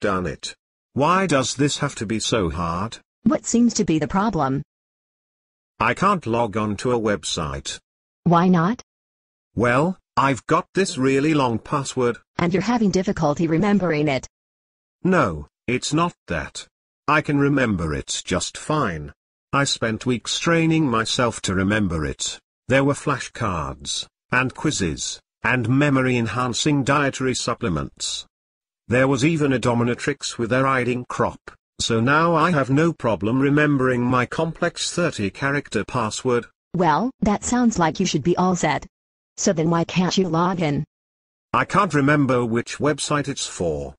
done it. Why does this have to be so hard? What seems to be the problem? I can't log on to a website. Why not? Well, I've got this really long password. And you're having difficulty remembering it. No, it's not that. I can remember it just fine. I spent weeks training myself to remember it. There were flashcards, and quizzes, and memory-enhancing dietary supplements. There was even a dominatrix with a riding crop, so now I have no problem remembering my complex 30-character password. Well, that sounds like you should be all set. So then why can't you log in? I can't remember which website it's for.